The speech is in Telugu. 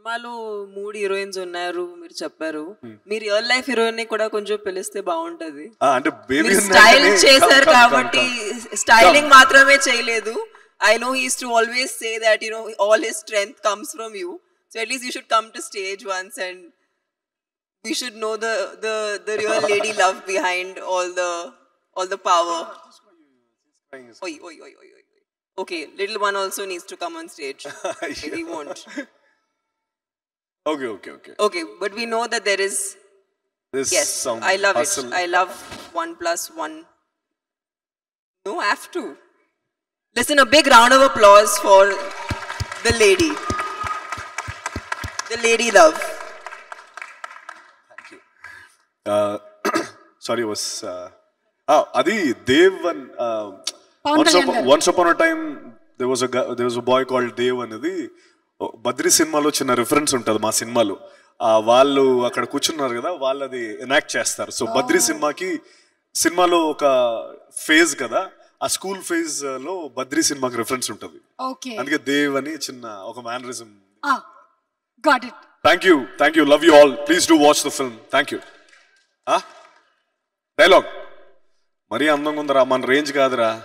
సినిమాలో మూడు హీరోయిన్స్ ఉన్నారు మీరు చెప్పారు మీ రియల్ లైఫ్ హీరోయిన్ని కూడా కొంచెం పిలిస్తే బాగుంటది అంటే మీరు స్టైల్ చేశారు కాబట్టి స్టైలింగ్ మాత్రమే చేయలేదు I know he's to always say that you know all his strength comes from you so at least you should come to stage once and should know the the the real lady love behind all the all the power. Oi, oi, oi, oi, oi. oi. Okay, little one also needs to come on stage. Won't. Okay, okay, okay. Okay, but we know that there is. This yes, some I love hustle. it. I love one plus one. No, I have to. Listen, a big round of applause for the lady. The lady love. Thank you. Uh, sorry, was. Uh, ah, Adi, Devan. Uh, once, up, once upon a time, there was a there was a boy called Dev Anadi Badri సినిమాలో చిన్న రిఫరెన్స్ ఉంటుంది మా సినిమాలో. ఆ, వాళ్ళు అక్కడ కూర్చున్నారు కదా వాళ్ళు అది ఎనాక్ట్ చేస్తారు. సో బద్రి సినిమాకి సినిమాలో ఒక ఫేజ్ కదా ఆ స్కూల్ ఫేజ్లో బద్రి సినిమాకి రిఫరెన్స్ ఉంటుంది. ఓకే. అందుకే దేవ్ అని చిన్న ఒక mannerism got it thank you thank you love you all please do watch the film thank you dialogue మరీ అందంగా ఉందిరా మన రేంజ్ కాదురా.